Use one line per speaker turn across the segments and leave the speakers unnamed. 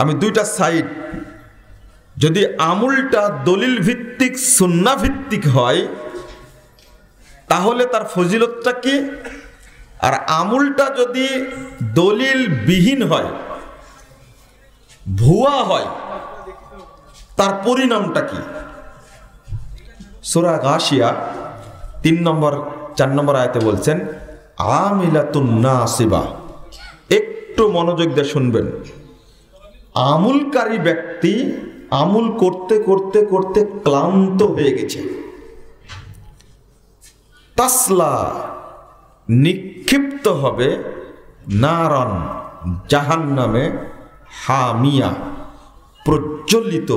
আমি দুইটা সাইড যদি আমুলটা দলিল ভিত্তিক সুন্না ভিত্তিক হয়, তাহলে তার ফজিলতটা কি? আর আমুলটা যদি দলিল বিহীন হয়, ভুয়া হয়, তার পরিণামটা কি? সুরা গাশিয়া, তিন নম্বর, চার নম্বর আয়তে বলছেন আমিলাতুন্নাসিবা একটু মনোযোগ দিয়ে শুনবেন। আমুলকারী ব্যক্তি আমুল করতে করতে করতে ক্লান্ত হয়ে গেছে। তাসলা নিক্ষিপ্ত হবে নারন জাহান নামে হামিয়া, প্রজ্বলিত,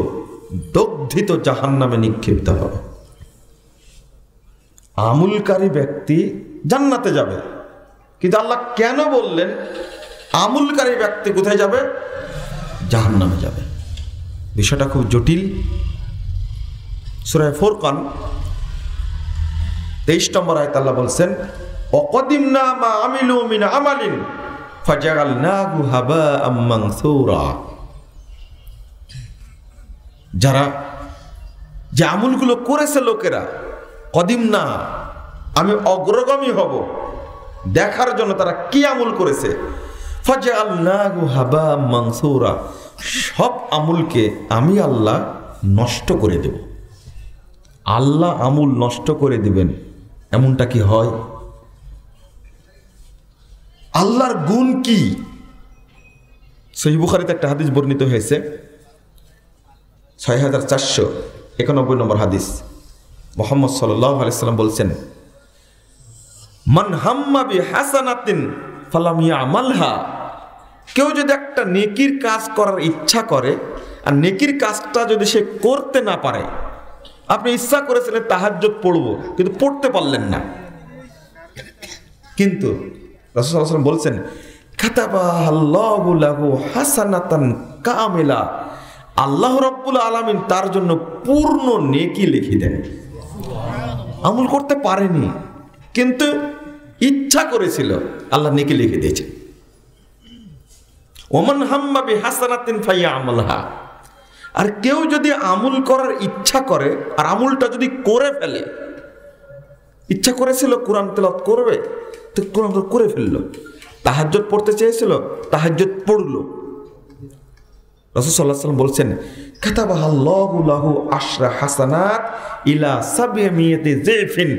দগ্ধিত জাহান নামে নিক্ষিপ্ত হবে। আমুলকারী ব্যক্তি জান্নাতে যাবে। কিন্তু আল্লাহ কেন বললেন, আমুলকারী ব্যক্তি কোথায় যাবে? জাহান নামে যাবে। বিষয়টা খুব জটিল। সুরায় ফোরকান তেইশ নম্বর আয়ত আল্লাহ বলছেন অকদিম না মা আমিলু মিন আমালিন ফাজাগালনাহু হাবাআম মানসুরা। যারা যে আমলগুলো করেছে লোকেরা কদিম না আমি অগ্রগামী হব। দেখার জন্য তারা কি আমল করেছে? ফাজাগালনাহু হাবাআম মানসুরা। সব আমুলকে আমি আল্লাহ নষ্ট করে দেব। আল্লাহ আমুল নষ্ট করে দিবেন, এমনটা কি হয়? আল্লাহর গুণ কি? সহি বুখারিতে একটা হাদিস বর্ণিত হয়েছে। ছয় হাজার চারশো একানব্বই নম্বর হাদিস। মোহাম্মদ আলাইসাল্লাম বলছেন, মান হাম্মা বি হাসানাতিন ফালামিয়া আমালহা কেউ যদি একটা নেকির কাজ করার ইচ্ছা করে, আর নেকির কাজটা যদি সে করতে না পারে, আপনি ইচ্ছা করেছিলেন তাহাজ্জত পড়ব, কিন্তু পড়তে পারলেন না। কিন্তু রসুলাম বলছেন হাসানাতান কামেলা। আল্লাহ রব্বুল আলমিন তার জন্য পূর্ণ নেকি লিখে দেন। আমল করতে পারেনি, কিন্তু ইচ্ছা করেছিল, আল্লাহ নেকি লিখে দিয়েছে। ওমান হাম্মাবি হাসানাতিন ফাইয়া আমলহা আর কেউ যদি আমুল করার ইচ্ছা করে, আর আমুলটা যদি করে ফেলে, ইচ্ছা করেছিল কোরআন তেলত করবে, তো কোরআন করে ফেলল। তাহাজ্জত পড়তে চেয়েছিল তাহাজ্জত পড়ল। রসুল সাল্লাহ সাল্লাম বলছেন, কাতাবাহাল্লাহু আশরা হাসানাত ইলা সাবিয়ামিয়াতি জেফিন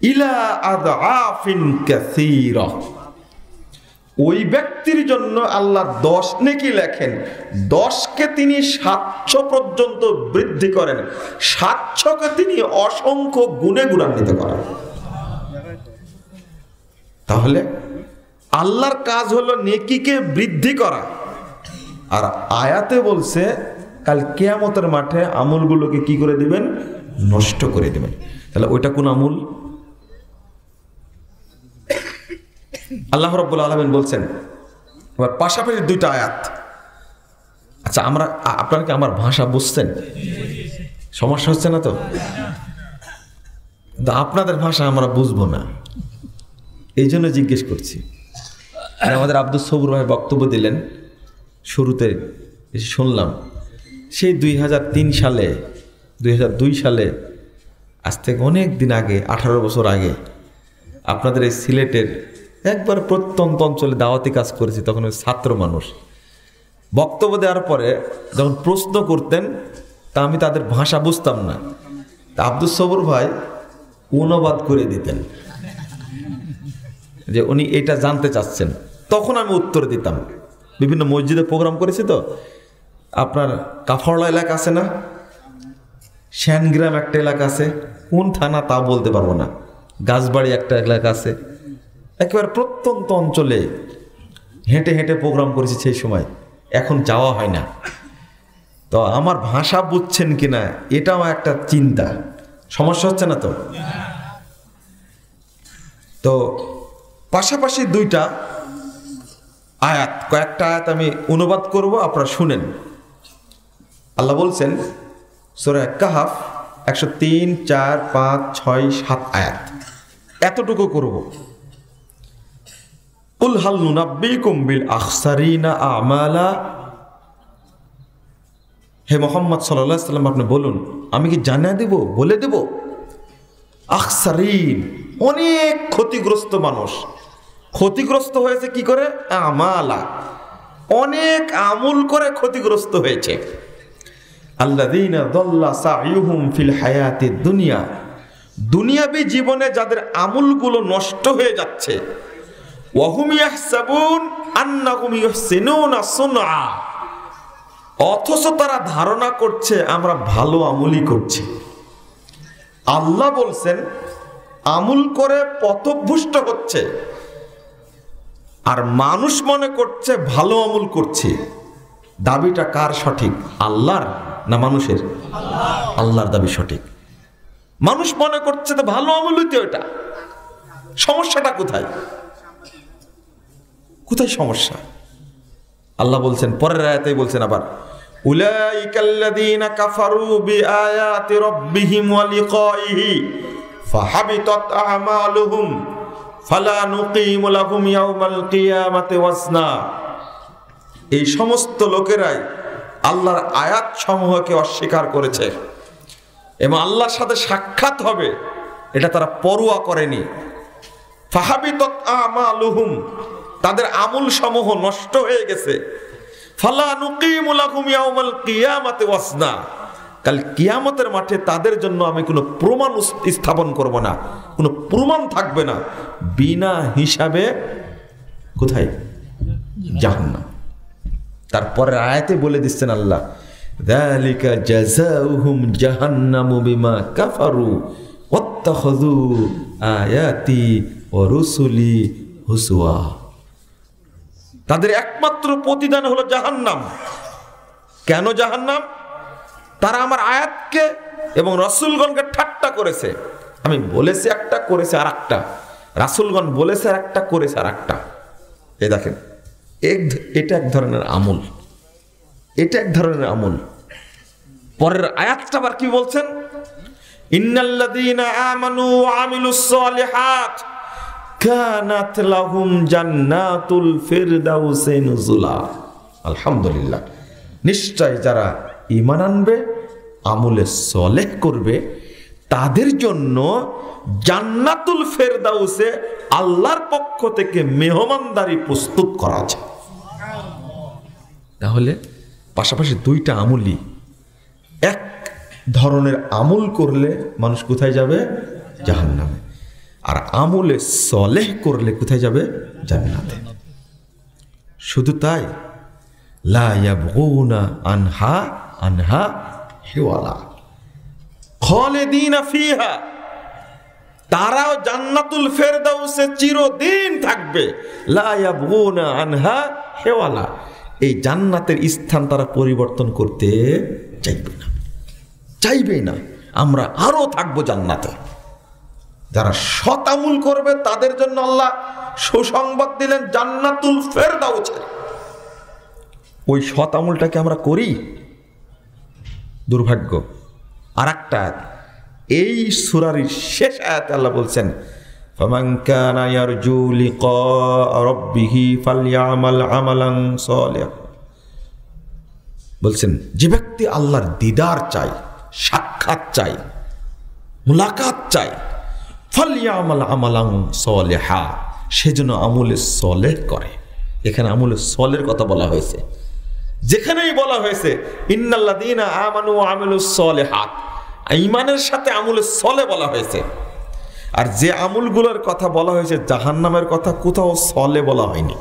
ইলা আদআফিন কাসীরা। ওই ব্যক্তির জন্য আল্লাহ দশ নেকি লেখেন। দশকে তিনি সাতশো পর্যন্ত বৃদ্ধি করেন। সাতশোকে তিনি অসংখ্য গুণে গুণান্বিত করেন। তাহলে আল্লাহর কাজ হলো নেকিকে বৃদ্ধি করা। আর আয়াতে বলছে, কাল কেয়ামতের মাঠে আমুলগুলোকে কি করে দিবেন? নষ্ট করে দিবেন। তাহলে ওইটা কোন আমুল? আল্লাহ রব্বুল আলমিন বলছেন, এবার পাশাপাশি দুইটা আয়াত। আচ্ছা আমরা আপনারা কি আমার ভাষা বুঝছেন? সমস্যা হচ্ছে না তো? আপনাদের ভাষা আমরা বুঝব না। এই জন্য জিজ্ঞেস করছি। আমাদের আব্দুল সবুর ভাই বক্তব্য দিলেন, শুরুতে শুনলাম, সেই দুই হাজার তিন সালে, দুই হাজার দুই সালে, আজ থেকে অনেক দিন আগে, আঠারো বছর আগে, আপনাদের এই সিলেটের একবার প্রত্যন্ত অঞ্চলে দাওয়াতি কাজ করেছি, তখন ওই ছাত্র মানুষ। বক্তব্য দেওয়ার পরে যখন প্রশ্ন করতেন, তা আমি তাদের ভাষা বুঝতাম না। তা আব্দুল সবর ভাই অনুবাদ করে দিতেন যে উনি এটা জানতে চাচ্ছেন। তখন আমি উত্তর দিতাম। বিভিন্ন মসজিদে প্রোগ্রাম করেছি তো, আপনার কাফড়লা এলাকা আছে না? শ্যানগ্রাম একটা এলাকা আছে। কোন থানা তা বলতে পারব না। গাছবাড়ি একটা এলাকা আছে। একেবারে প্রত্যন্ত অঞ্চলে হেঁটে হেঁটে প্রোগ্রাম করেছি সেই সময়। এখন যাওয়া হয় না। তো আমার ভাষা বুঝছেন কিনা এটাও একটা চিন্তা। সমস্যা হচ্ছে না তো? তো পাশাপাশি দুইটা আয়াত, কয়েকটা আয়াত আমি অনুবাদ করব, আপনারা শুনেন। আল্লাহ বলছেন, সোরা কাহাফ একশো তিন, চার, পাঁচ, ছয়, সাত আয়াত। এতটুকু করব। কুল হাল নুনাব্বিকুম আখসারিনা আমালা। হে মোহাম্মদ সাল্লাহ সাল্লাম, আপনি বলুন, আমি কি জানা দেব, বলে দেব? আখসারিন, অনেক ক্ষতিগ্রস্ত মানুষ। ক্ষতিগ্রস্ত হয়েছে কি করে? আমালা। অনেক আমুল করে ক্ষতিগ্রস্ত হয়েছে। দুনিয়া। দুনিয়াবী জীবনে যাদের আমুলগুলো নষ্ট হয়ে যাচ্ছে অথচ তারা ধারণা করছে, আমরা ভালো আমুলই করছি। আল্লাহ বলছেন, আমুল করে পথভুষ্ট হচ্ছে। আর মানুষ মনে করছে, ভালো আমুল করছে। দাবিটা কার সঠিক? আল্লাহর না মানুষের? আল্লাহর দাবি সঠিক। মানুষ মনে করছে তো ভালো আমলই তো এটা। সমস্যাটা কোথায়? কোথায় সমস্যা? আল্লাহ বলছেন, পরের আয়াতেই বলছেন আবার কাফারু ফালা ওয়াজনা। এই সমস্ত লোকেরাই আল্লাহর আয়াত সমূহকে অস্বীকার করেছে। এবং আল্লাহর সাথে সাক্ষাৎ হবে, এটা তারা পরোয়া করেনি। ফাহাবিতত আমালুহুম তাদের আমুল সমূহ নষ্ট হয়ে গেছে। কাল কিয়ামতের মাঠে তাদের জন্য আমি কোনো প্রমাণ স্থাপন করব না, কোনো প্রমাণ থাকবে না। বিনা হিসাবে কোথায়? জাহান্নাম। তারপরে আয়াতে বলে দিচ্ছেন আল্লাহ হুসুয়া তাদের একমাত্র প্রতিদান হলো জাহান্নাম। কেন জাহান্নাম? তারা আমার আয়াতকে এবং রসুলগণকে ঠাট্টা করেছে। আমি বলেছি একটা, করেছে আর একটা রাসুলগণ বলেছে আর একটা করেছে আর একটা এ দেখেন এটা এক ধরনের আমল। এটা এক ধরনের আমল। পরের আয়াতটা আবার কি বলছেন? ইন্নাল্লাযীনা আমানু আমিলুস সালিহাত। কানাত লাহুম জান্নাতুল ফিরদাউসি নুজুলা। আলহামদুলিল্লাহ। নিশ্চয় যারা ঈমান আনবে, আমলে সলেহ করবে, তাদের জন্য জান্নাতুল ফেরদাউসে আল্লাহর পক্ষ থেকে মেহমানদারি প্রস্তুত করা আছে। তাহলে পাশাপাশি দুইটা আমলই। এক ধরনের আমল করলে মানুষ কোথায় যাবে? জাহান্নামে। আর আমলে সলেহ করলে কোথায় যাবে? জান্নাতে। শুধু তাই, লা ইয়াবগুনা আনহা আনহা হিওয়ালা। খালিদিনা ফিহা, তারাও জান্নাতুল ফেরদাউসে চিরদিন থাকবে। লা ইয়াবগুনা আনহা হেওয়ালা। এই জান্নাতের স্থান তারা পরিবর্তন করতে চাইবে না। চাইবেই না। আমরা আরও থাকব জান্নাতে। যারা শতামুল করবে তাদের জন্য আল্লাহ সুসংবাদ দিলেন জান্নাতুল ফেরদাউসের ওই শতামুলটাকে আমরা করি দুর্ভাগ্য আর একটা আয়াত এই সুরারির শেষ আয়াত আল্লাহ বলছেন فمن كان يرجو لقاء ربه فليعمل عملا صالحا বলছেন যে ব্যক্তি আল্লাহর দিদার চাই সাক্ষাৎ চাই মুলাকাত চাই ফালিয়ামাল আমালাং সলেহা সেজন্য আমলে সলেহ করে। এখানে আমলে সলের কথা বলা হয়েছে। যেখানেই বলা হয়েছে ইন্নাল্লাদিনা আমানু আমিলুস সলেহাত ইমানের সাথে আমলে সলে বলা হয়েছে। আর যে আমুলগুলোর কথা বলা হয়েছে, জাহান্নামের কথা কোথাও সলে বলা হয়নি।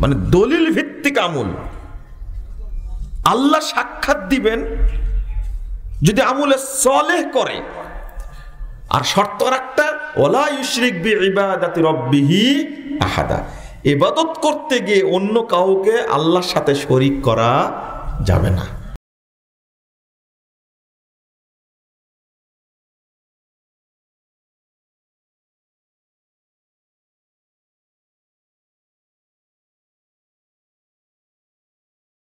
মানে দলিল ভিত্তিক আমুল। আল্লাহ সাক্ষাৎ দিবেন যদি আমুলে সলেহ করে আর শর্ত একটা ওলা ইউশরিক বি ইবাদাতি রব্বিহি আহাদা। এবাদত করতে গিয়ে অন্য কাউকে আল্লাহর সাথে শরিক করা যাবে না।